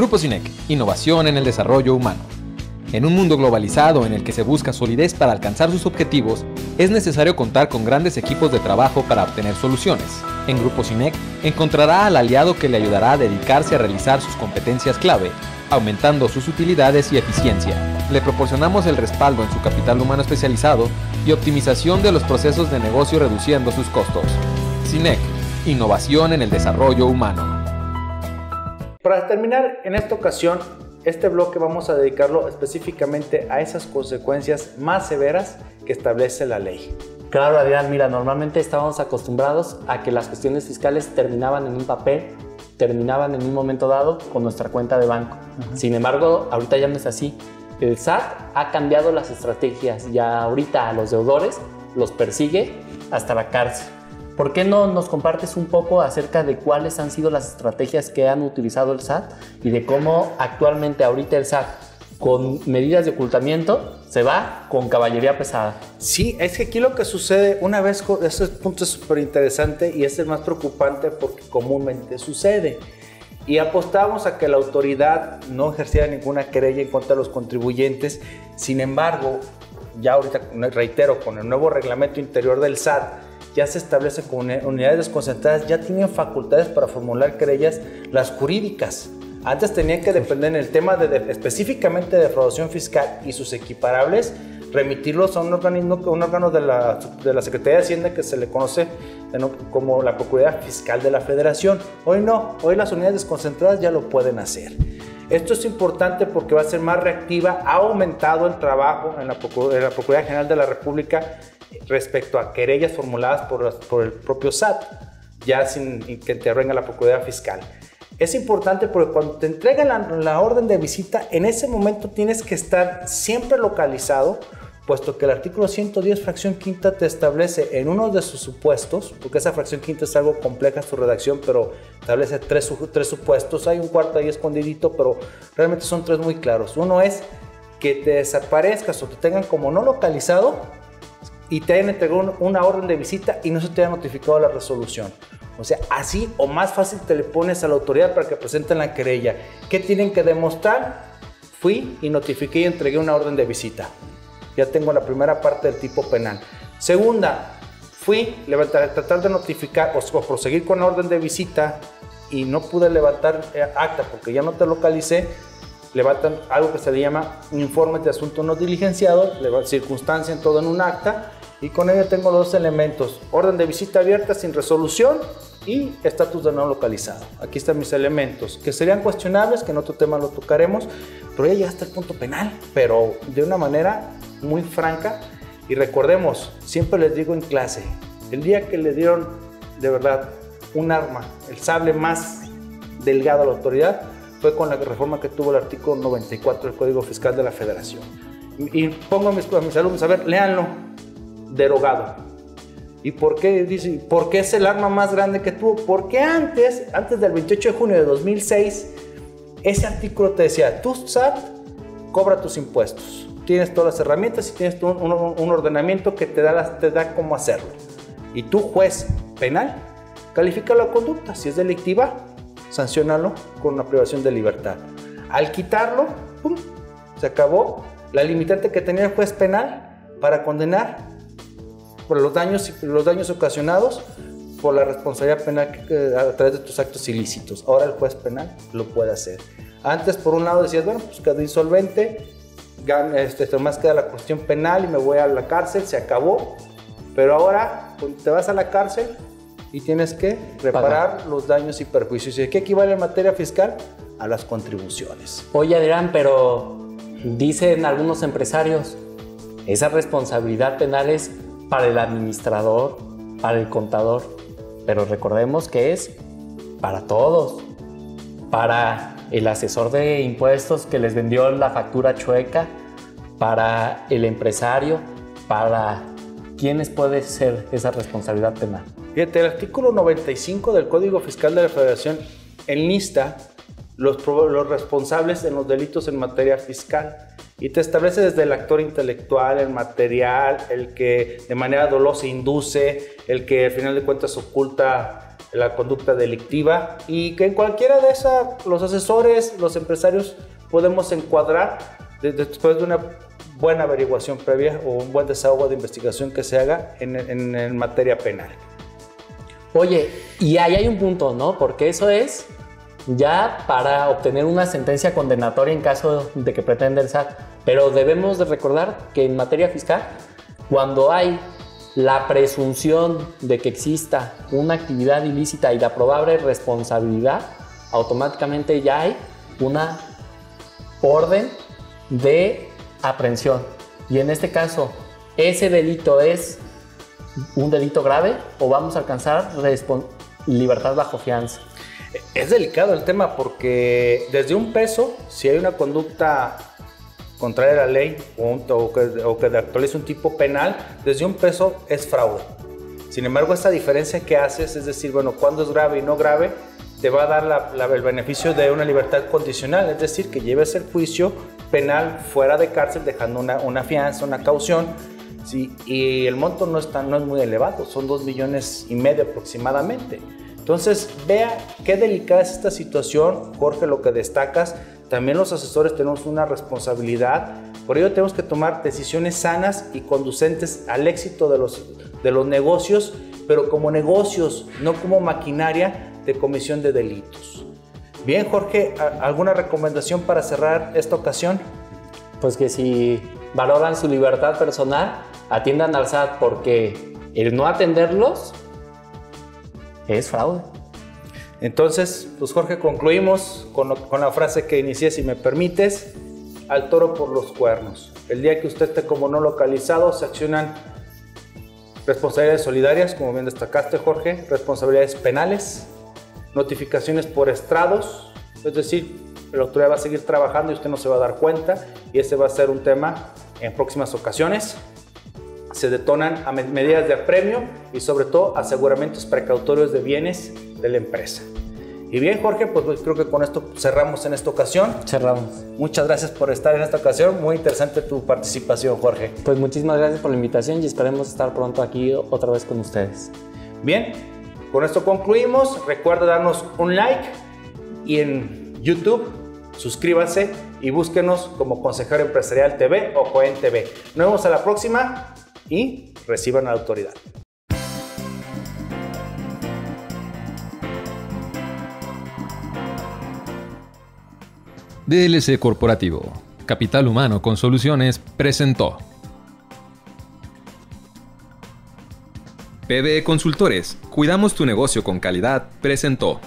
Grupo CINEC, innovación en el desarrollo humano. En un mundo globalizado en el que se busca solidez para alcanzar sus objetivos, es necesario contar con grandes equipos de trabajo para obtener soluciones. En Grupo CINEC encontrará al aliado que le ayudará a dedicarse a realizar sus competencias clave, aumentando sus utilidades y eficiencia. Le proporcionamos el respaldo en su capital humano especializado y optimización de los procesos de negocio reduciendo sus costos. CINEC, innovación en el desarrollo humano. Para terminar, en esta ocasión este bloque vamos a dedicarlo específicamente a esas consecuencias más severas que establece la ley. Claro, Adrián, mira, normalmente estábamos acostumbrados a que las cuestiones fiscales terminaban en un papel, terminaban en un momento dado con nuestra cuenta de banco. Sin embargo, ahorita ya no es así. El SAT ha cambiado las estrategias y ahorita a los deudores los persigue hasta la cárcel. ¿Por qué no nos compartes un poco acerca de cuáles han sido las estrategias que han utilizado el SAT y de cómo actualmente ahorita el SAT con medidas de ocultamiento se va con caballería pesada? Sí, es que aquí lo que sucede, una vez, ese punto es súper interesante y es el más preocupante porque comúnmente sucede. Y apostamos a que la autoridad no ejerciera ninguna querella en contra de los contribuyentes. Sin embargo, ya ahorita reitero, con el nuevo reglamento interior del SAT, ya se establecen como unidades desconcentradas, ya tienen facultades para formular querellas las jurídicas. Antes tenían que depender en el tema de, específicamente de defraudación fiscal y sus equiparables, remitirlos a un organismo, un órgano de la, de la Secretaría de Hacienda que se le conoce como la Procuraduría Fiscal de la Federación. Hoy no, hoy las unidades desconcentradas ya lo pueden hacer. Esto es importante porque va a ser más reactiva, ha aumentado el trabajo en la, en la Procuraduría General de la República respecto a querellas formuladas por, por el propio SAT, ya sin que intervenga la Procuraduría Fiscal. Es importante porque cuando te entregan la, la, orden de visita, en ese momento tienes que estar siempre localizado, puesto que el artículo 110, fracción quinta, te establece en uno de sus supuestos, porque esa fracción quinta es algo compleja su redacción, pero establece tres, tres supuestos. Hay un cuarto ahí escondidito, pero realmente son tres muy claros. Uno es que te desaparezcas o te tengan como no localizado y te hayan entregado una orden de visita y no se te haya notificado la resolución. O sea, así o más fácil te le pones a la autoridad para que presenten la querella. ¿Qué tienen que demostrar? Fui y notifiqué y entregué una orden de visita. Ya tengo la primera parte del tipo penal. Segunda, fui a tratar de notificar o, proseguir con la orden de visita y no pude levantar eh, acta porque ya no te localicé levantan algo que se le llama informe de asunto no diligenciado, circunstancia en todo en un acta y con ello tengo dos elementos, orden de visita abierta sin resolución y estatus de no localizado. Aquí están mis elementos, que serían cuestionables, que en otro tema lo tocaremos, pero ya llega hasta el punto penal, pero de una manera muy franca. Y recordemos, siempre les digo en clase, el día que le dieron de verdad un arma, el sable más delgado a la autoridad, fue con la reforma que tuvo el artículo 94 del Código Fiscal de la Federación. Y pongo a mis, a mis alumnos a ver, léanlo, derogado. ¿Y por qué? Dice, ¿por qué es el arma más grande que tuvo? Porque antes, antes del 28 de junio de 2006, ese artículo te decía, tú SAT cobra tus impuestos. Tienes todas las herramientas y tienes un, un, ordenamiento que te da, te da cómo hacerlo. Y tú, juez penal, califica la conducta. Si es delictiva, sancionalo con una privación de libertad. Al quitarlo, ¡pum! se acabó la limitante que tenía el juez penal para condenar por los daños, los daños ocasionados por la responsabilidad penal a través de tus actos ilícitos. Ahora el juez penal lo puede hacer. Antes, por un lado, decías, bueno, pues quedó insolvente, este, más queda la cuestión penal y me voy a la cárcel, se acabó. Pero ahora, te vas a la cárcel, y tienes que reparar los daños y perjuicios. ¿Y qué equivale en materia fiscal? A las contribuciones. Oye, Adrián, pero dicen algunos empresarios, esa responsabilidad penal es para el administrador, para el contador, pero recordemos que es para todos, para el asesor de impuestos que les vendió la factura chueca, para el empresario, para quienes puede ser esa responsabilidad penal. Fíjate, el artículo 95 del Código Fiscal de la Federación enlista los, los responsables en los delitos en materia fiscal y te establece desde el actor intelectual, el material, el que de manera dolosa induce, el que al final de cuentas oculta la conducta delictiva y que en cualquiera de esas los asesores, los empresarios podemos encuadrar después de una buena averiguación previa o un buen desahogo de investigación que se haga en, en materia penal. Oye, y ahí hay un punto, ¿no? Porque eso es ya para obtener una sentencia condenatoria en caso de que pretenda el SAT. Pero debemos de recordar que en materia fiscal, cuando hay la presunción de que exista una actividad ilícita y la probable responsabilidad, automáticamente ya hay una orden de aprehensión. Y en este caso, ese delito es un delito grave o vamos a alcanzar libertad bajo fianza. Es delicado el tema porque desde un peso, si hay una conducta contraria a la ley o, que, o que actualice un tipo penal, desde un peso es fraude. Sin embargo, esta diferencia que haces, es decir, bueno, cuando es grave y no grave, te va a dar el beneficio de una libertad condicional, es decir, que lleves el juicio penal fuera de cárcel, dejando una, una fianza, una caución, ¿sí? y el monto no es, no es muy elevado, son dos millones y medio aproximadamente. Entonces, vea qué delicada es esta situación, Jorge, lo que destacas. También los asesores tenemos una responsabilidad, por ello tenemos que tomar decisiones sanas y conducentes al éxito de los, de los negocios, pero como negocios, no como maquinaria de comisión de delitos. Bien, Jorge, ¿alguna recomendación para cerrar esta ocasión? Pues que si valoran su libertad personal, atiendan al SAT porque el no atenderlos es fraude. Entonces, pues Jorge, concluimos con, con, la frase que inicié, si me permites, al toro por los cuernos. El día que usted esté como no localizado, se accionan responsabilidades solidarias, como bien destacaste Jorge, responsabilidades penales, notificaciones por estrados, es decir, la autoridad va a seguir trabajando y usted no se va a dar cuenta y ese va a ser un tema en próximas ocasiones se detonan a medidas de apremio y sobre todo aseguramientos precautorios de bienes de la empresa. Y bien, Jorge, pues, pues creo que con esto cerramos en esta ocasión. Cerramos. Muchas gracias por estar en esta ocasión. Muy interesante tu participación, Jorge. Pues muchísimas gracias por la invitación y esperemos estar pronto aquí otra vez con ustedes. Bien, con esto concluimos. Recuerda darnos un like y en YouTube suscríbase y búsquenos como Consejero Empresarial TV o Coen TV. Nos vemos a la próxima y reciban la autoridad. DLC Corporativo, Capital Humano con Soluciones, presentó. PBE Consultores, cuidamos tu negocio con calidad, presentó.